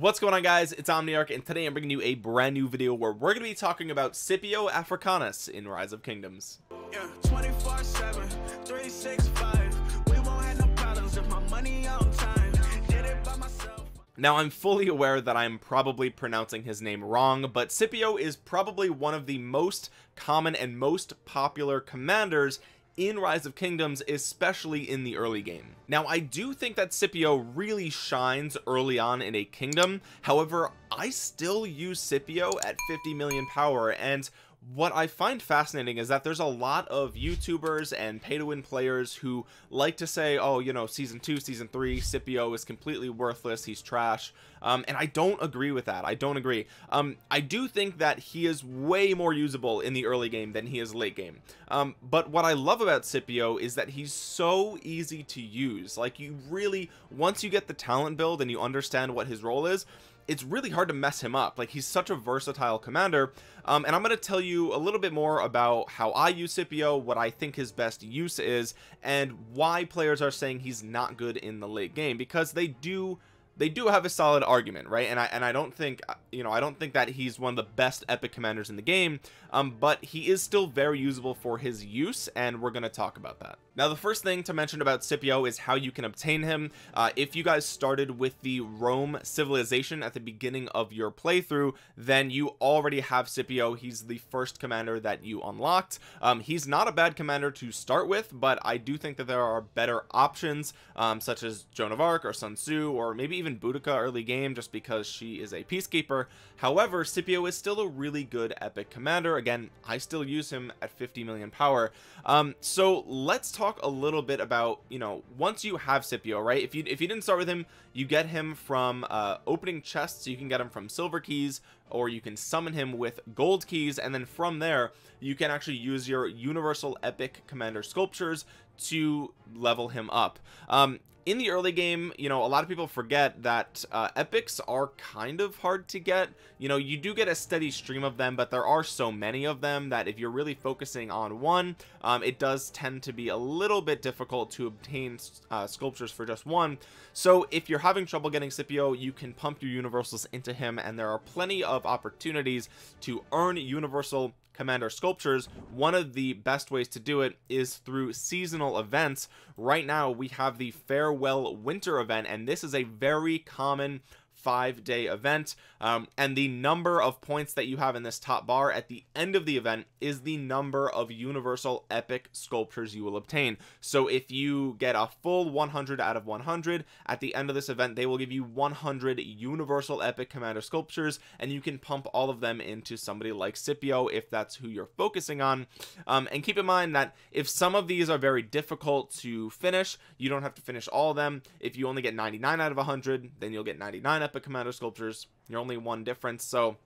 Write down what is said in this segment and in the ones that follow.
what's going on guys? It's omniarch and today i'm bringing you a brand new video where we're going to be talking about scipio africanus in rise of kingdoms. Yeah, 24 7 365 we won't have no problems if my money on time. Did it by myself. Now i'm fully aware that i'm probably pronouncing his name wrong but scipio is probably one of the most common and most popular commanders in rise of kingdoms especially in the early game. Now i do think that scipio really shines early on in a kingdom. However i still use scipio at 50 million power and what I find fascinating is that there's a lot of YouTubers and pay to win players who like to say oh you know season 2 season 3 Scipio is completely worthless he's trash. Um, and I don't agree with that. I don't agree. Um, I do think that he is way more usable in the early game than he is late game. Um, but what I love about Scipio is that he's so easy to use. Like you really once you get the talent build and you understand what his role is it's really hard to mess him up. Like he's such a versatile commander. Um, and I'm going to tell you a little bit more about how I use Scipio what I think his best use is and why players are saying he's not good in the late game because they do they do have a solid argument right? And I and I don't think uh, you know I don't think that he's one of the best epic commanders in the game um but he is still very usable for his use and we're going to talk about that. Now the first thing to mention about Scipio is how you can obtain him. Uh, if you guys started with the Rome civilization at the beginning of your playthrough then you already have Scipio. He's the first commander that you unlocked. Um, he's not a bad commander to start with but I do think that there are better options um, such as Joan of Arc or Sun Tzu or maybe even Boudica early game just because she is a peacekeeper. However Scipio is still a really good epic commander. Again I still use him at 50 million power. Um, so let's talk a little bit about you know once you have Scipio right? If you if you didn't start with him you get him from uh, opening chests. You can get him from silver keys or you can summon him with gold keys. And then from there you can actually use your universal epic commander sculptures to level him up. Um, in the early game you know a lot of people forget that uh, epics are kind of hard to get. You know you do get a steady stream of them but there are so many of them that if you're really focusing on one um, it does tend to be a little bit difficult to obtain uh, sculptures for just one. So if you're having trouble getting Scipio you can pump your universals into him and there are plenty of opportunities to earn universal commander sculptures one of the best ways to do it is through seasonal events. Right now we have the farewell winter event and this is a very common five day event. Um, and the number of points that you have in this top bar at the end of the event is the number of universal epic sculptures you will obtain. So if you get a full 100 out of 100 at the end of this event they will give you 100 universal epic commander sculptures and you can pump all of them into somebody like Scipio if that's who you're focusing on. Um, and keep in mind that if some of these are very difficult to finish you don't have to finish all of them. If you only get 99 out of 100 then you'll get 99 epic commander sculptures. You're only one difference. So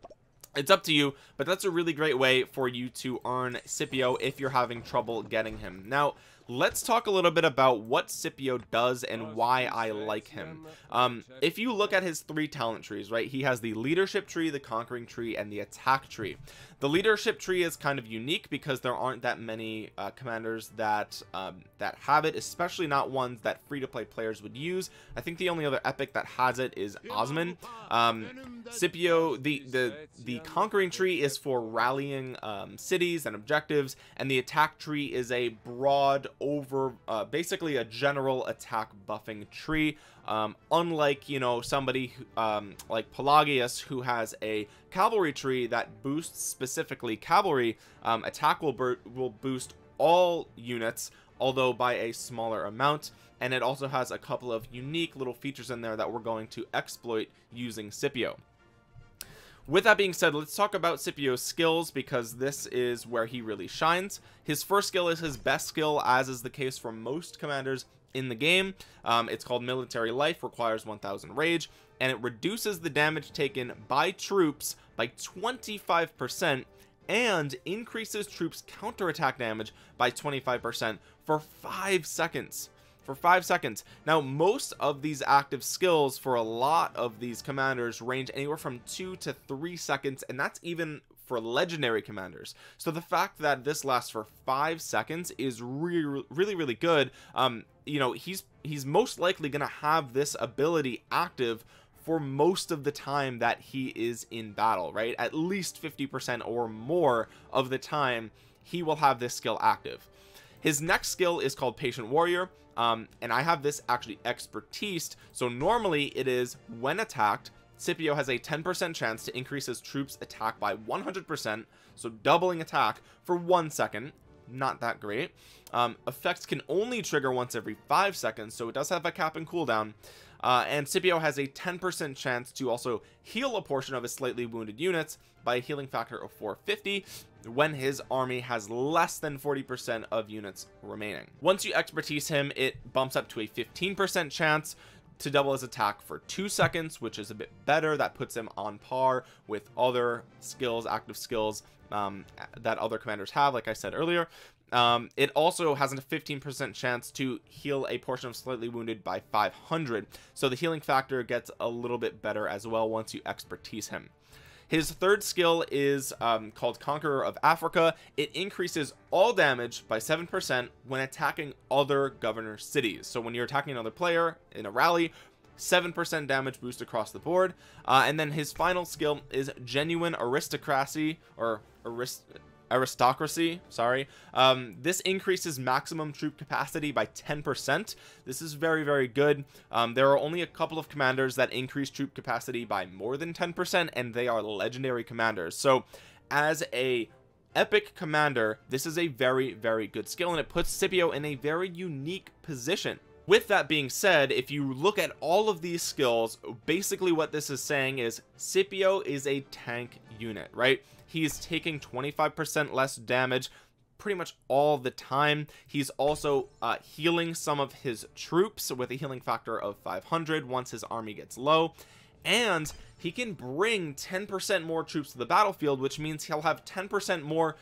it's up to you but that's a really great way for you to earn Scipio if you're having trouble getting him. Now let's talk a little bit about what Scipio does and why I like him. um, if you look at his three talent trees right he has the leadership tree the conquering tree and the attack tree. The leadership tree is kind of unique because there aren't that many uh, commanders that um, that have it especially not ones that free-to-play players would use. I think the only other epic that has it is Osman. um, Scipio the the the conquering tree is for rallying um, cities and objectives and the attack tree is a broad over uh, basically a general attack buffing tree. Um, unlike you know somebody um, like Pelagius who has a cavalry tree that boosts specifically cavalry um, attack will, will boost all units although by a smaller amount. And it also has a couple of unique little features in there that we're going to exploit using Scipio with that being said let's talk about Scipio's skills because this is where he really shines. His first skill is his best skill as is the case for most commanders in the game. Um, it's called military life requires 1000 rage and it reduces the damage taken by troops by 25 percent and increases troops counterattack damage by 25 percent for five seconds for five seconds. Now most of these active skills for a lot of these commanders range anywhere from two to three seconds and that's even for legendary commanders. So the fact that this lasts for five seconds is really really really good. Um you know he's he's most likely gonna have this ability active for most of the time that he is in battle right? At least 50% or more of the time he will have this skill active. His next skill is called patient warrior um, and I have this actually expertise. So normally it is when attacked Scipio has a 10% chance to increase his troops attack by 100% so doubling attack for one second not that great. Um, effects can only trigger once every five seconds so it does have a cap and cooldown uh, and Scipio has a 10% chance to also heal a portion of his slightly wounded units by a healing factor of 450 when his army has less than 40% of units remaining. Once you expertise him it bumps up to a 15% chance to double his attack for two seconds which is a bit better. That puts him on par with other skills active skills um, that other commanders have like I said earlier um, it also has a 15% chance to heal a portion of slightly wounded by 500 so the healing factor gets a little bit better as well once you expertise him his third skill is um, called Conqueror of Africa. It increases all damage by 7% when attacking other governor cities. So when you're attacking another player in a rally, 7% damage boost across the board. Uh, and then his final skill is Genuine Aristocracy or arist aristocracy sorry um, this increases maximum troop capacity by 10% this is very very good. Um, there are only a couple of commanders that increase troop capacity by more than 10% and they are legendary commanders. So as a epic commander this is a very very good skill and it puts Scipio in a very unique position. With that being said if you look at all of these skills basically what this is saying is Scipio is a tank unit right he's taking 25% less damage pretty much all the time. He's also uh, healing some of his troops with a healing factor of 500 once his army gets low. And he can bring 10% more troops to the battlefield which means he'll have 10% more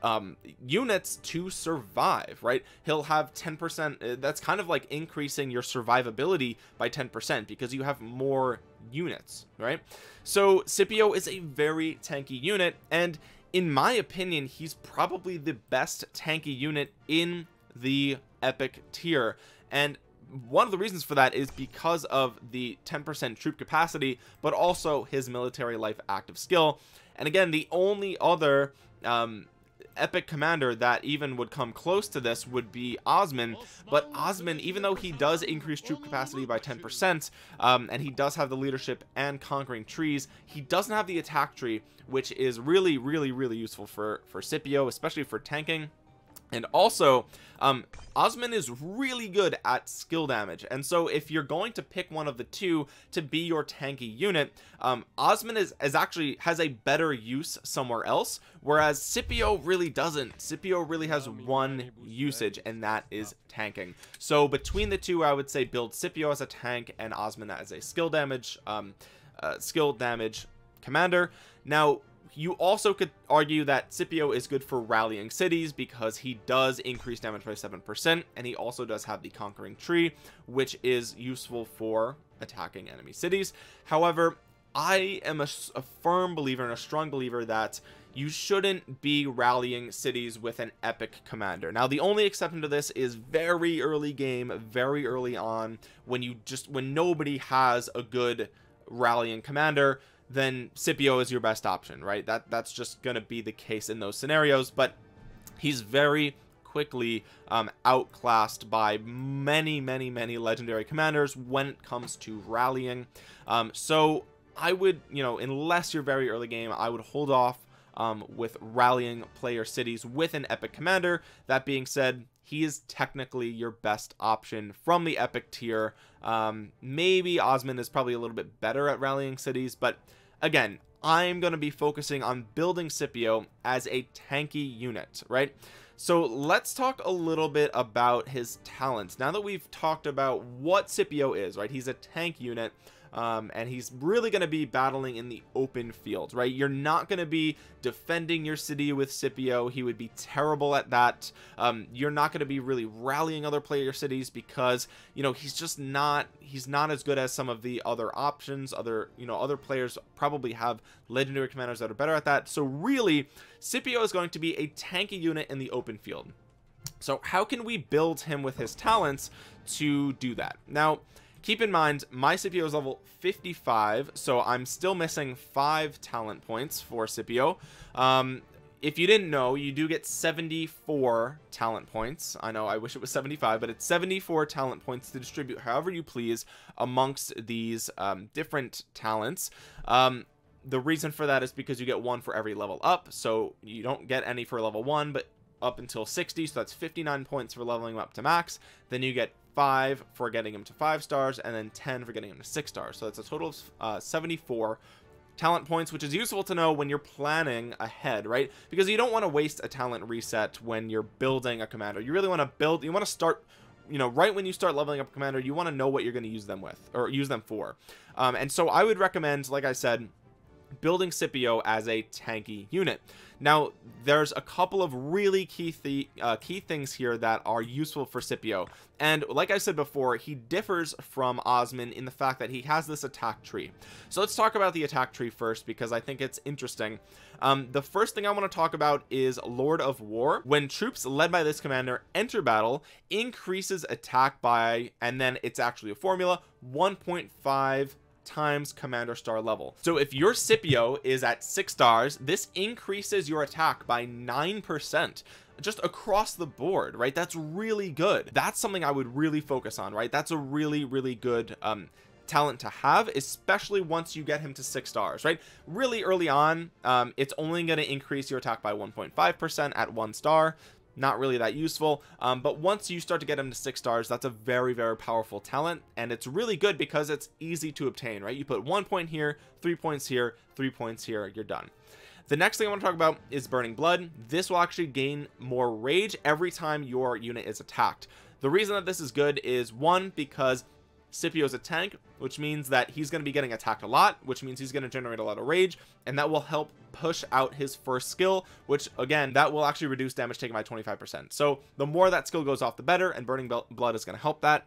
um units to survive right? He'll have 10 percent uh, that's kind of like increasing your survivability by 10 percent because you have more units right? So Scipio is a very tanky unit and in my opinion he's probably the best tanky unit in the epic tier. And one of the reasons for that is because of the 10% troop capacity but also his military life active skill. And again the only other um epic commander that even would come close to this would be Osman. But Osman even though he does increase troop capacity by 10% um, and he does have the leadership and conquering trees he doesn't have the attack tree which is really really really useful for for Scipio especially for tanking and also um Osman is really good at skill damage. And so if you're going to pick one of the two to be your tanky unit um Osman is, is actually has a better use somewhere else whereas Scipio really doesn't. Scipio really has one usage and that is tanking. So between the two I would say build Scipio as a tank and Osman as a skill damage um uh, skill damage commander. Now you also could argue that Scipio is good for rallying cities because he does increase damage by 7% and he also does have the conquering tree which is useful for attacking enemy cities. However I am a, a firm believer and a strong believer that you shouldn't be rallying cities with an epic commander. Now the only exception to this is very early game very early on when you just when nobody has a good rallying commander then Scipio is your best option right? That that's just gonna be the case in those scenarios but he's very quickly um, outclassed by many many many legendary commanders when it comes to rallying. Um, so I would you know unless you're very early game I would hold off um, with rallying player cities with an epic commander. That being said he is technically your best option from the epic tier. Um, maybe Osman is probably a little bit better at rallying cities but again I'm going to be focusing on building Scipio as a tanky unit right? So let's talk a little bit about his talents. Now that we've talked about what Scipio is right he's a tank unit um, and he's really going to be battling in the open field right? You're not going to be defending your city with Scipio. He would be terrible at that. Um, you're not going to be really rallying other player cities because you know he's just not he's not as good as some of the other options. Other you know other players probably have legendary commanders that are better at that. So really Scipio is going to be a tanky unit in the open field. So how can we build him with his talents to do that? Now keep in mind my Scipio is level 55 so I'm still missing five talent points for Scipio. Um if you didn't know you do get 74 talent points. I know I wish it was 75 but it's 74 talent points to distribute however you please amongst these um, different talents. Um, the reason for that is because you get one for every level up so you don't get any for level one but up until 60 so that's 59 points for leveling up to max. Then you get five for getting him to five stars and then 10 for getting him to six stars. So that's a total of uh, 74 talent points which is useful to know when you're planning ahead right? Because you don't want to waste a talent reset when you're building a commander. You really want to build you want to start you know right when you start leveling up a commander you want to know what you're going to use them with or use them for. Um, and so I would recommend like I said building Scipio as a tanky unit. Now, there's a couple of really key th uh, key things here that are useful for Scipio. And like I said before, he differs from Osman in the fact that he has this attack tree. So let's talk about the attack tree first because I think it's interesting. Um, the first thing I want to talk about is Lord of War. When troops led by this commander enter battle, increases attack by, and then it's actually a formula, 1.5 times commander star level. So if your Scipio is at six stars this increases your attack by nine percent just across the board right? That's really good. That's something I would really focus on right? That's a really really good um talent to have especially once you get him to six stars right? Really early on um it's only going to increase your attack by 1.5 percent at one star not really that useful. Um, but once you start to get him to six stars that's a very very powerful talent. And it's really good because it's easy to obtain right? You put one point here three points here three points here you're done. The next thing I want to talk about is burning blood. This will actually gain more rage every time your unit is attacked. The reason that this is good is one because Scipio's a tank which means that he's going to be getting attacked a lot which means he's going to generate a lot of rage and that will help push out his first skill which again that will actually reduce damage taken by 25 percent. So the more that skill goes off the better and burning blood is going to help that.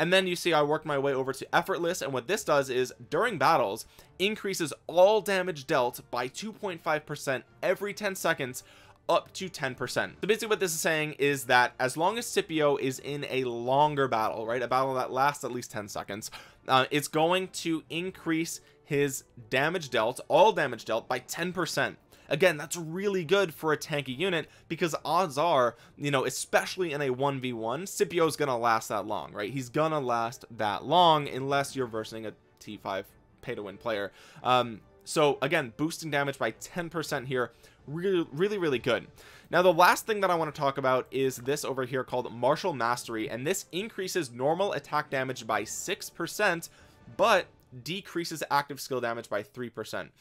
And then you see I worked my way over to effortless and what this does is during battles increases all damage dealt by 2.5 percent every 10 seconds up to 10 percent. So basically what this is saying is that as long as Scipio is in a longer battle right a battle that lasts at least 10 seconds uh, it's going to increase his damage dealt all damage dealt by 10 percent. Again that's really good for a tanky unit because odds are you know especially in a 1v1 Scipio is gonna last that long right? He's gonna last that long unless you're versing a t5 pay to win player. Um so again boosting damage by 10 percent here really really really good. Now the last thing that I want to talk about is this over here called martial mastery and this increases normal attack damage by six percent but decreases active skill damage by three percent.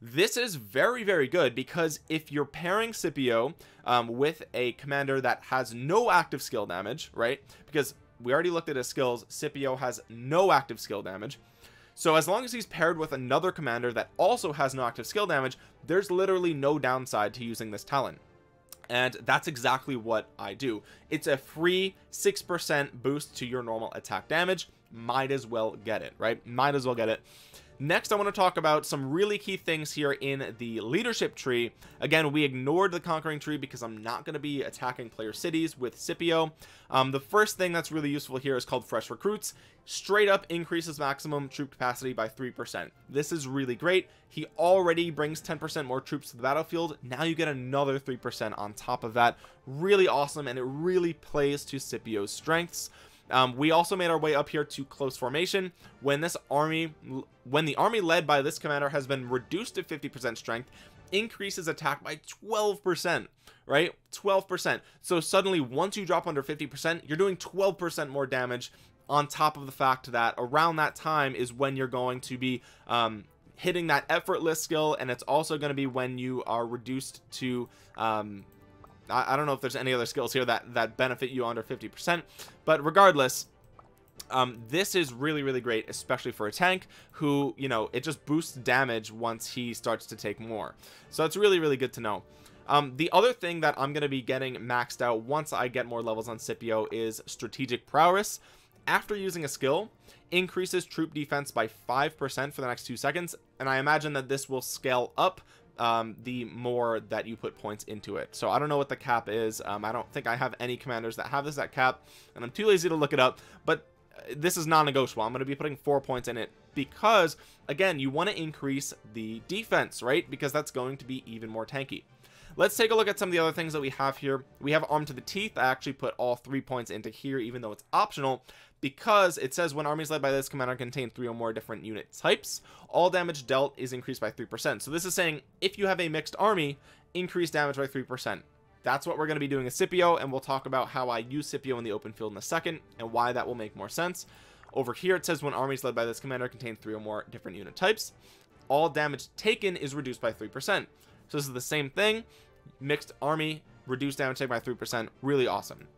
This is very very good because if you're pairing Scipio um, with a commander that has no active skill damage right? Because we already looked at his skills Scipio has no active skill damage so as long as he's paired with another commander that also has no active skill damage there's literally no downside to using this talent and that's exactly what I do. It's a free six percent boost to your normal attack damage. Might as well get it right? Might as well get it next I want to talk about some really key things here in the leadership tree. Again we ignored the conquering tree because I'm not going to be attacking player cities with Scipio. Um, the first thing that's really useful here is called fresh recruits. Straight up increases maximum troop capacity by three percent. This is really great. He already brings 10 percent more troops to the battlefield. Now you get another three percent on top of that. Really awesome and it really plays to Scipio's strengths um, we also made our way up here to close formation. When this army when the army led by this commander has been reduced to 50 percent strength increases attack by 12 percent right? 12 percent. So suddenly once you drop under 50 percent you're doing 12 percent more damage on top of the fact that around that time is when you're going to be um, hitting that effortless skill and it's also going to be when you are reduced to um, I, I don't know if there's any other skills here that that benefit you under 50 percent but regardless um, this is really really great especially for a tank who you know it just boosts damage once he starts to take more. So it's really really good to know. Um, the other thing that I'm going to be getting maxed out once I get more levels on Scipio is strategic prowess. After using a skill increases troop defense by 5% for the next two seconds and I imagine that this will scale up um, the more that you put points into it. So I don't know what the cap is. Um, I don't think I have any commanders that have this at cap and I'm too lazy to look it up but this is non-negotiable. I'm going to be putting four points in it because again you want to increase the defense right? Because that's going to be even more tanky. Let's take a look at some of the other things that we have here. We have arm to the teeth. I actually put all three points into here even though it's optional because it says when armies led by this commander contain three or more different unit types all damage dealt is increased by three percent. So this is saying if you have a mixed army increase damage by three percent. That's what we're going to be doing a Scipio and we'll talk about how I use Scipio in the open field in a second and why that will make more sense. Over here it says when armies led by this commander contain three or more different unit types all damage taken is reduced by three percent. So this is the same thing. Mixed army reduced damage taken by three percent. Really awesome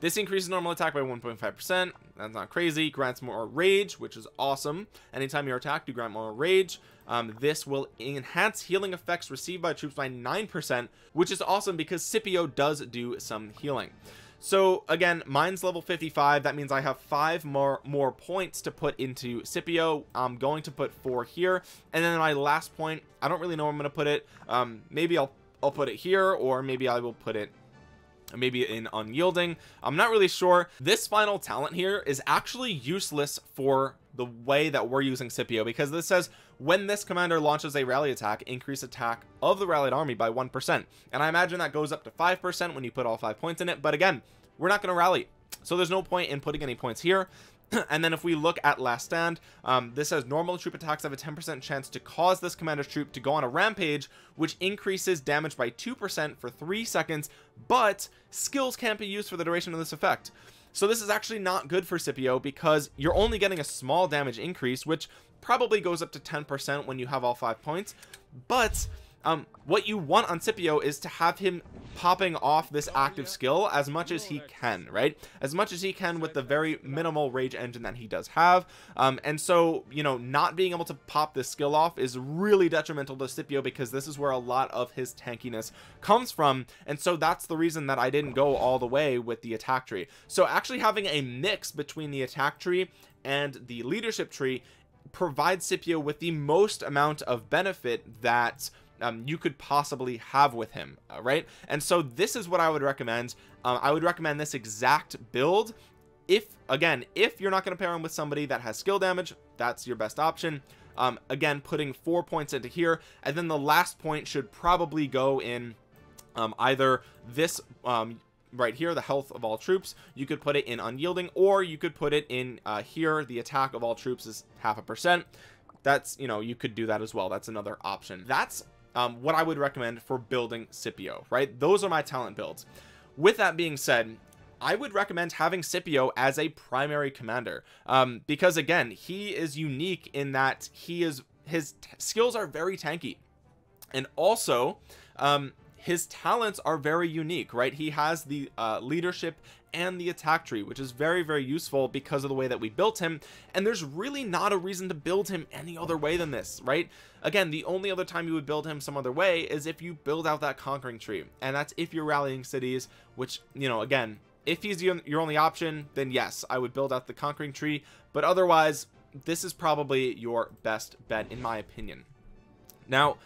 this increases normal attack by 1.5%. That's not crazy. Grants more rage, which is awesome. Anytime you're attacked, you grant more rage. Um, this will enhance healing effects received by troops by 9%, which is awesome because Scipio does do some healing. So again, mine's level 55. That means I have five more more points to put into Scipio. I'm going to put four here, and then my last point. I don't really know where I'm going to put it. Um, maybe I'll I'll put it here, or maybe I will put it maybe in unyielding. I'm not really sure. This final talent here is actually useless for the way that we're using Scipio because this says when this commander launches a rally attack increase attack of the rallied army by one percent. And i imagine that goes up to five percent when you put all five points in it. But again we're not going to rally. So there's no point in putting any points here and then if we look at last stand um, this says normal troop attacks have a 10% chance to cause this commander's troop to go on a rampage which increases damage by 2% for three seconds but skills can't be used for the duration of this effect. So this is actually not good for Scipio because you're only getting a small damage increase which probably goes up to 10% when you have all five points but um, what you want on Scipio is to have him popping off this active skill as much as he can right? As much as he can with the very minimal rage engine that he does have. Um, and so you know not being able to pop this skill off is really detrimental to Scipio because this is where a lot of his tankiness comes from. And so that's the reason that I didn't go all the way with the attack tree. So actually having a mix between the attack tree and the leadership tree provides Scipio with the most amount of benefit that um, you could possibly have with him uh, right? And so this is what I would recommend. Um, I would recommend this exact build. If again if you're not going to pair him with somebody that has skill damage that's your best option. Um, again putting four points into here. And then the last point should probably go in um, either this um, right here the health of all troops. You could put it in unyielding or you could put it in uh, here the attack of all troops is half a percent. That's you know you could do that as well. That's another option. That's um, what I would recommend for building Scipio right? Those are my talent builds. With that being said I would recommend having Scipio as a primary commander um, because again he is unique in that he is his skills are very tanky. And also um, his talents are very unique right? He has the uh, leadership and the attack tree which is very very useful because of the way that we built him. And there's really not a reason to build him any other way than this right? Again the only other time you would build him some other way is if you build out that conquering tree. And that's if you're rallying cities which you know again if he's your only option then yes I would build out the conquering tree. But otherwise this is probably your best bet in my opinion. Now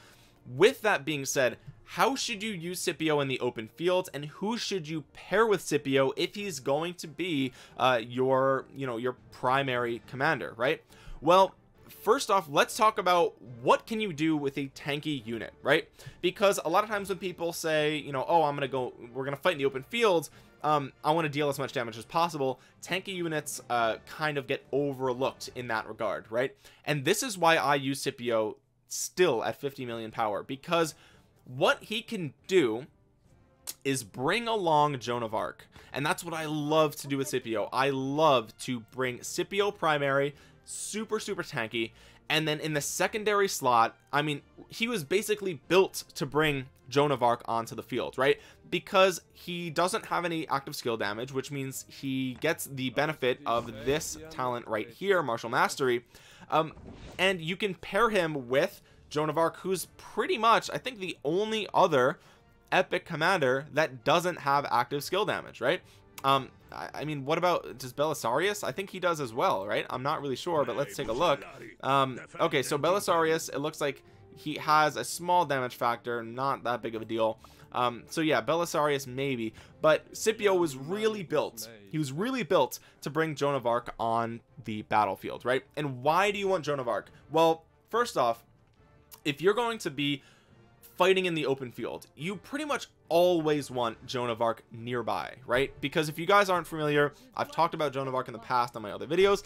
with that being said how should you use Scipio in the open field and who should you pair with Scipio if he's going to be uh, your you know your primary commander right? Well first off let's talk about what can you do with a tanky unit right? Because a lot of times when people say you know oh I'm gonna go we're gonna fight in the open field um, I want to deal as much damage as possible tanky units uh, kind of get overlooked in that regard right? And this is why I use Scipio still at 50 million power because what he can do is bring along Joan of Arc. And that's what I love to do with Scipio. I love to bring Scipio primary super super tanky and then in the secondary slot I mean he was basically built to bring Joan of Arc onto the field right? Because he doesn't have any active skill damage which means he gets the benefit of this talent right here martial mastery. Um and you can pair him with Joan of Arc who's pretty much I think the only other epic commander that doesn't have active skill damage right? Um I, I mean what about does Belisarius? I think he does as well right? I'm not really sure but let's take a look. Um okay so Belisarius it looks like he has a small damage factor not that big of a deal. Um, so yeah Belisarius maybe but Scipio was really built he was really built to bring Joan of Arc on the battlefield right? And why do you want Joan of Arc? Well first off if you're going to be fighting in the open field you pretty much always want Joan of Arc nearby right? Because if you guys aren't familiar I've talked about Joan of Arc in the past on my other videos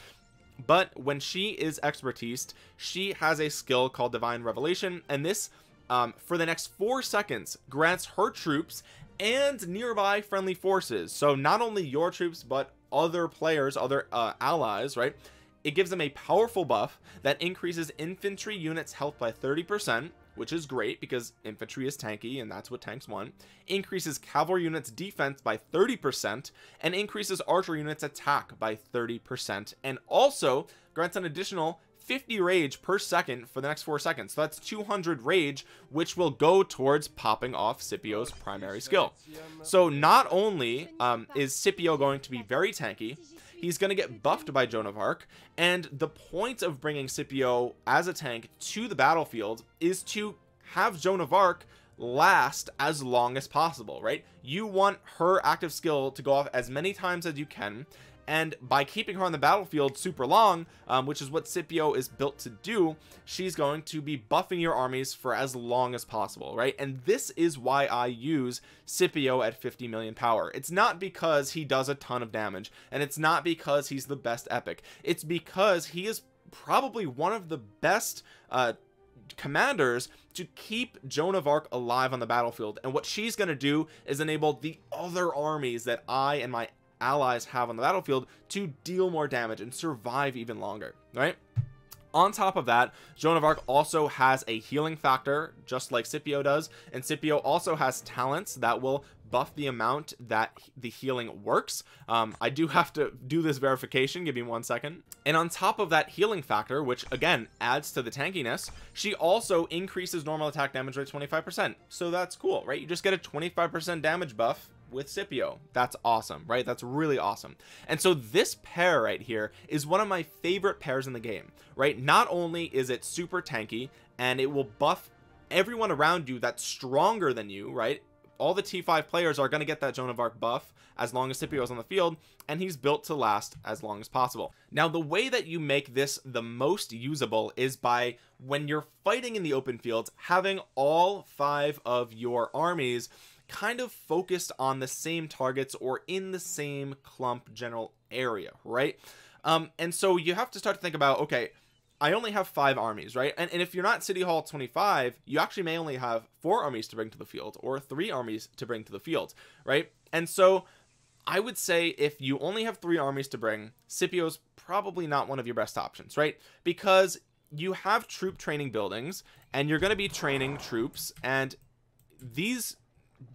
but when she is expertise she has a skill called divine revelation and this um, for the next four seconds grants her troops and nearby friendly forces. So not only your troops but other players other uh, allies right it gives them a powerful buff that increases infantry units health by 30 percent which is great because infantry is tanky and that's what tanks want. Increases cavalry units defense by 30 percent and increases archer units attack by 30 percent. And also grants an additional 50 rage per second for the next four seconds. So that's 200 rage which will go towards popping off Scipio's primary skill. So not only um, is Scipio going to be very tanky he's going to get buffed by Joan of Arc and the point of bringing Scipio as a tank to the battlefield is to have Joan of Arc last as long as possible right? You want her active skill to go off as many times as you can and by keeping her on the battlefield super long um, which is what Scipio is built to do she's going to be buffing your armies for as long as possible right? And this is why I use Scipio at 50 million power. It's not because he does a ton of damage and it's not because he's the best epic. It's because he is probably one of the best uh commanders to keep Joan of Arc alive on the battlefield. And what she's going to do is enable the other armies that I and my allies have on the battlefield to deal more damage and survive even longer right? On top of that Joan of Arc also has a healing factor just like Scipio does and Scipio also has talents that will buff the amount that the healing works. Um, I do have to do this verification. Give me one second. And on top of that healing factor which again adds to the tankiness she also increases normal attack damage rate 25 percent. So that's cool right? You just get a 25 percent damage buff with Scipio. That's awesome right? That's really awesome. And so this pair right here is one of my favorite pairs in the game right? Not only is it super tanky and it will buff everyone around you that's stronger than you right? All the T5 players are going to get that Joan of Arc buff as long as Scipio is on the field and he's built to last as long as possible. Now the way that you make this the most usable is by when you're fighting in the open fields having all five of your armies kind of focused on the same targets or in the same clump general area right? Um and so you have to start to think about okay I only have five armies right? And, and if you're not city hall 25 you actually may only have four armies to bring to the field or three armies to bring to the field right? And so I would say if you only have three armies to bring Scipio's probably not one of your best options right? Because you have troop training buildings and you're going to be training troops and these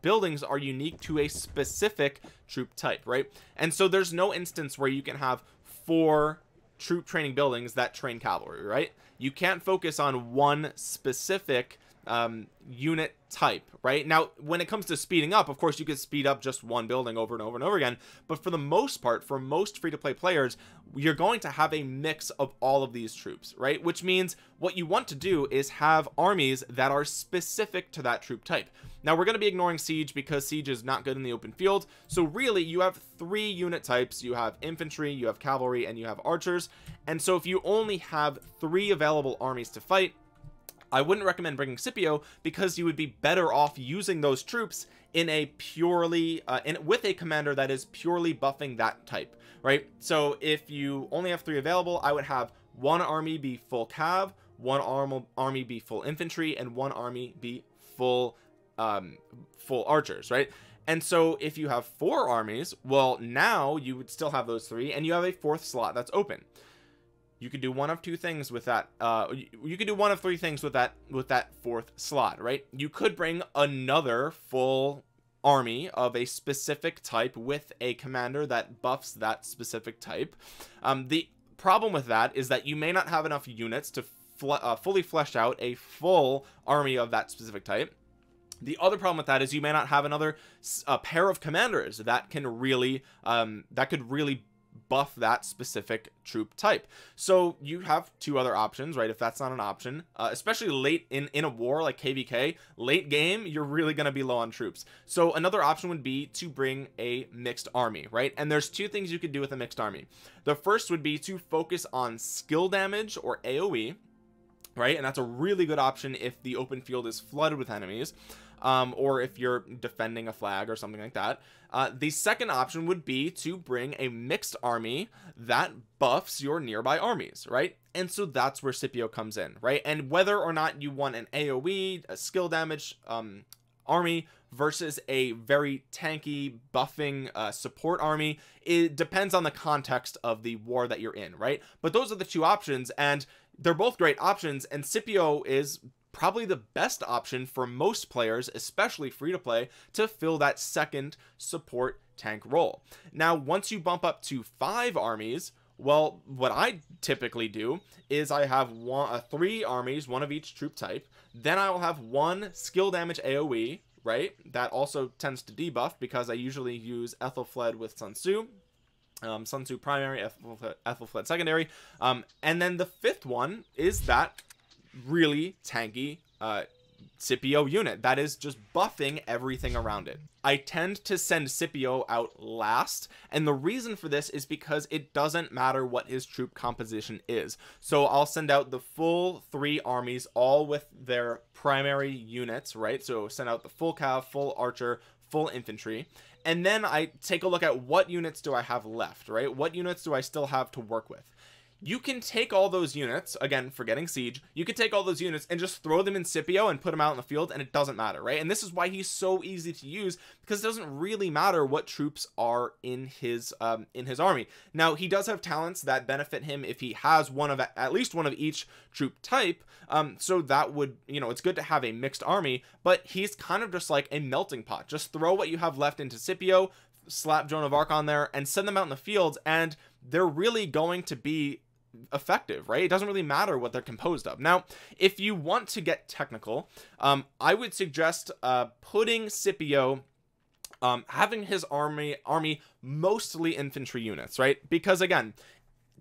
buildings are unique to a specific troop type right? And so there's no instance where you can have four troop training buildings that train cavalry right? You can't focus on one specific um, unit type right? Now when it comes to speeding up of course you could speed up just one building over and over and over again but for the most part for most free-to-play players you're going to have a mix of all of these troops right? Which means what you want to do is have armies that are specific to that troop type. Now we're going to be ignoring siege because siege is not good in the open field. So really you have three unit types. You have infantry you have cavalry and you have archers. And so if you only have three available armies to fight I wouldn't recommend bringing Scipio because you would be better off using those troops in a purely uh, in with a commander that is purely buffing that type right? So if you only have three available I would have one army be full cav one arm army be full infantry and one army be full um full archers right? And so if you have four armies well now you would still have those three and you have a fourth slot that's open you could do one of two things with that uh you, could do one of three things with that with that fourth slot right? You could bring another full army of a specific type with a commander that buffs that specific type. Um the problem with that is that you may not have enough units to uh, fully flesh out a full army of that specific type. The other problem with that is you may not have another pair of commanders that can really um that could really buff that specific troop type. So you have two other options right? If that's not an option uh, especially late in in a war like kvk late game you're really going to be low on troops. So another option would be to bring a mixed army right? And there's two things you could do with a mixed army. The first would be to focus on skill damage or aoe right? And that's a really good option if the open field is flooded with enemies um, or if you're defending a flag or something like that uh, the second option would be to bring a mixed army that buffs your nearby armies right? And so that's where Scipio comes in right? And whether or not you want an AoE a skill damage um, army versus a very tanky buffing uh, support army it depends on the context of the war that you're in right? But those are the two options and they're both great options and Scipio is probably the best option for most players especially free to play to fill that second support tank role. Now once you bump up to five armies well what i typically do is i have one uh, three armies one of each troop type. Then i will have one skill damage aoe right? That also tends to debuff because i usually use Aethelflaed with sun tzu um, Sun Tzu primary, Aethelflaed, secondary, um, and then the fifth one is that really tanky uh Scipio unit that is just buffing everything around it. I tend to send Scipio out last and the reason for this is because it doesn't matter what his troop composition is. So I'll send out the full three armies all with their primary units, right? So send out the full cav, full archer, full infantry and then I take a look at what units do I have left, right? What units do I still have to work with? You can take all those units again forgetting siege you could take all those units and just throw them in Scipio and put them out in the field and it doesn't matter right? And this is why he's so easy to use because it doesn't really matter what troops are in his um in his army. Now he does have talents that benefit him if he has one of at least one of each troop type um so that would you know it's good to have a mixed army but he's kind of just like a melting pot. Just throw what you have left into Scipio slap Joan of Arc on there and send them out in the fields and they're really going to be effective right? It doesn't really matter what they're composed of. Now if you want to get technical um i would suggest uh putting scipio um having his army army mostly infantry units right? Because again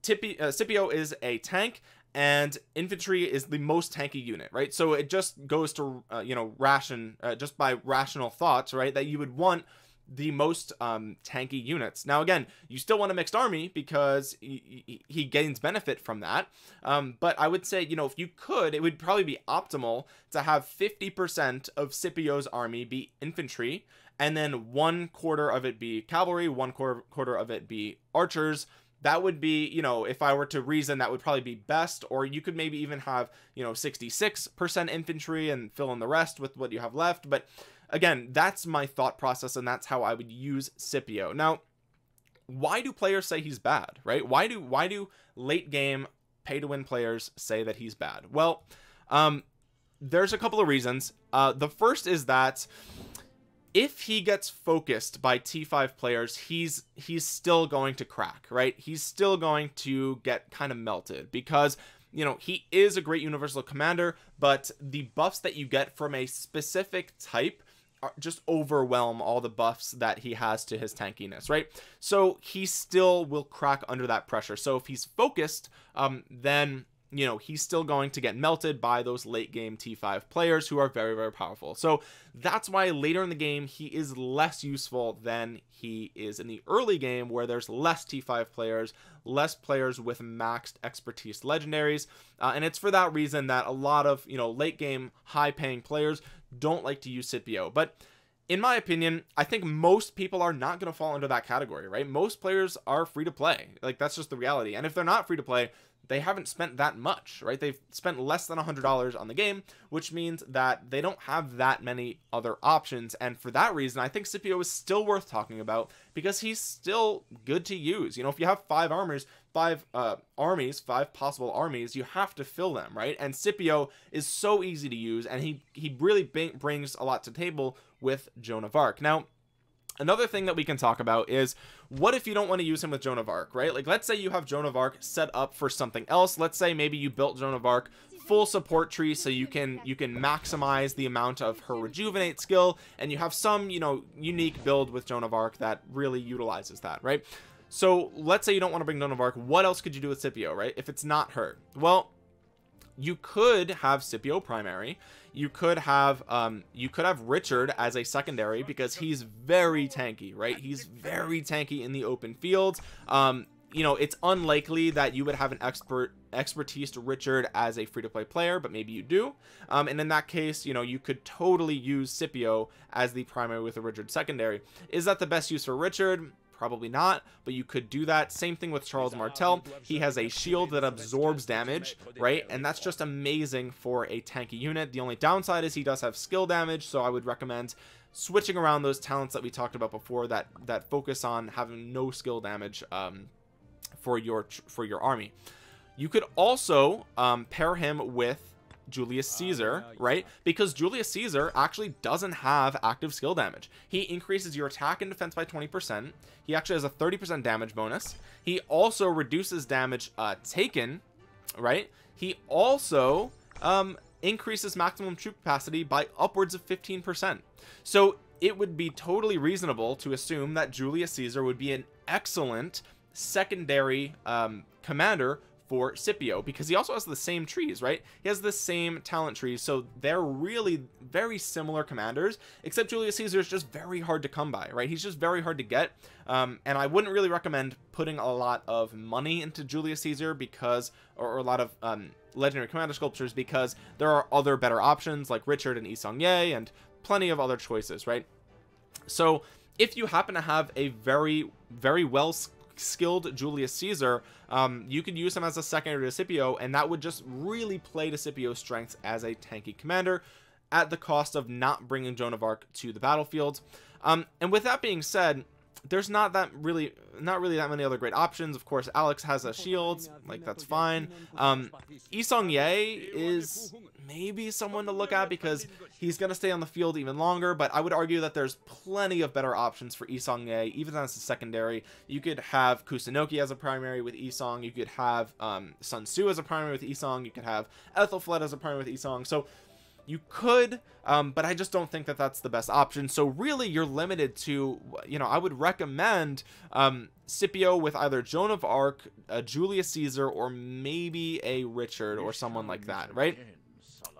Tippy, uh, scipio is a tank and infantry is the most tanky unit right? So it just goes to uh, you know ration uh, just by rational thoughts right that you would want the most um, tanky units. Now, again, you still want a mixed army because he, he gains benefit from that. Um, but I would say, you know, if you could, it would probably be optimal to have 50% of Scipio's army be infantry, and then one quarter of it be cavalry, one quarter, quarter of it be archers. That would be, you know, if I were to reason, that would probably be best. Or you could maybe even have, you know, 66% infantry and fill in the rest with what you have left. But again that's my thought process and that's how I would use Scipio. Now why do players say he's bad right? Why do why do late game pay to win players say that he's bad? Well um there's a couple of reasons. Uh the first is that if he gets focused by T5 players, he's he's still going to crack, right? He's still going to get kind of melted because you know, he is a great universal commander, but the buffs that you get from a specific type just overwhelm all the buffs that he has to his tankiness right? So he still will crack under that pressure. So if he's focused um then you know he's still going to get melted by those late game t5 players who are very very powerful. So that's why later in the game he is less useful than he is in the early game where there's less t5 players less players with maxed expertise legendaries. Uh, and it's for that reason that a lot of you know late game high paying players don't like to use Scipio but in my opinion, I think most people are not going to fall into that category, right? Most players are free to play. Like that's just the reality. And if they're not free to play, they haven't spent that much, right? They've spent less than $100 on the game, which means that they don't have that many other options. And for that reason, I think Scipio is still worth talking about because he's still good to use. You know, if you have five armors, five uh, armies, five possible armies, you have to fill them, right? And Scipio is so easy to use, and he, he really brings a lot to table with Joan of Arc. Now, another thing that we can talk about is what if you don't want to use him with Joan of Arc right like let's say you have Joan of Arc set up for something else let's say maybe you built Joan of Arc full support tree so you can you can maximize the amount of her rejuvenate skill and you have some you know unique build with Joan of Arc that really utilizes that right so let's say you don't want to bring Joan of Arc. What else could you do with Scipio right? If it's not her. Well you could have Scipio primary. You could have um you could have Richard as a secondary because he's very tanky right? He's very tanky in the open fields um you know it's unlikely that you would have an expert expertise to Richard as a free-to-play player but maybe you do. Um, and in that case you know you could totally use Scipio as the primary with a Richard secondary. Is that the best use for Richard probably not but you could do that. Same thing with Charles Martel. he has a shield that absorbs damage right? and that's just amazing for a tanky unit. The only downside is he does have skill damage so I would recommend switching around those talents that we talked about before that that focus on having no skill damage um, for your for your army. You could also um, pair him with Julius Caesar, right? Because Julius Caesar actually doesn't have active skill damage. He increases your attack and defense by 20%. He actually has a 30% damage bonus. He also reduces damage uh, taken, right? He also um, increases maximum troop capacity by upwards of 15%. So it would be totally reasonable to assume that Julius Caesar would be an excellent secondary um, commander for Scipio because he also has the same trees right? He has the same talent trees so they're really very similar commanders except Julius Caesar is just very hard to come by right? He's just very hard to get um, and I wouldn't really recommend putting a lot of money into Julius Caesar because or, or a lot of um, legendary commander sculptures because there are other better options like Richard and Yi Seong-gye and plenty of other choices right? So if you happen to have a very very well skilled Julius Caesar um, you could use him as a secondary to Scipio and that would just really play to Scipio's strengths as a tanky commander at the cost of not bringing Joan of Arc to the battlefield. Um, and with that being said there's not that really not really that many other great options. Of course alex has a shield. Like that's fine. Um Yi Seong-gye is maybe someone to look at because he's going to stay on the field even longer but i would argue that there's plenty of better options for Isong Seong-gye even as a secondary. You could have kusunoki as a primary with Isong. You could have um sun tzu as a primary with Isong. You could have Aethelflaed as a primary with Isong. So you could um, but I just don't think that that's the best option. So really you're limited to you know I would recommend um, Scipio with either Joan of Arc a Julius Caesar or maybe a Richard or someone like that right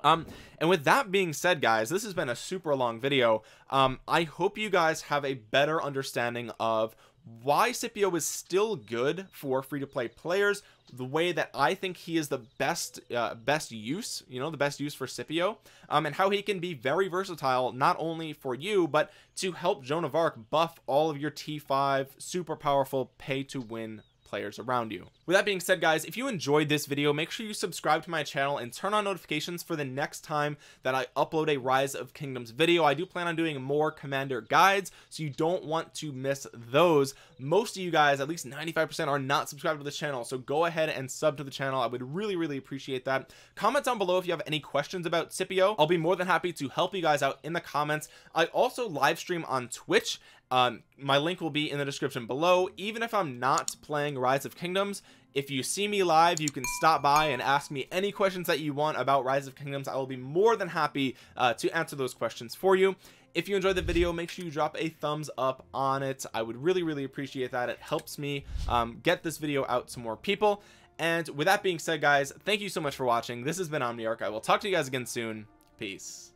um and with that being said guys this has been a super long video. Um I hope you guys have a better understanding of why Scipio is still good for free-to-play players the way that I think he is the best uh, best use you know the best use for Scipio um, and how he can be very versatile not only for you but to help Joan of Arc buff all of your T5 super powerful pay to win players around you with that being said guys if you enjoyed this video make sure you subscribe to my channel and turn on notifications for the next time that I upload a rise of kingdoms video. I do plan on doing more commander guides so you don't want to miss those. Most of you guys at least 95% are not subscribed to this channel so go ahead and sub to the channel. I would really really appreciate that. Comment down below if you have any questions about Scipio. I'll be more than happy to help you guys out in the comments. I also live stream on Twitch. Um my link will be in the description below. Even if i'm not playing rise of kingdoms if you see me live you can stop by and ask me any questions that you want about rise of kingdoms. I will be more than happy uh, to answer those questions for you. If you enjoyed the video make sure you drop a thumbs up on it. I would really really appreciate that. It helps me um, get this video out to more people. And with that being said guys thank you so much for watching. This has been omniarch. I will talk to you guys again soon. Peace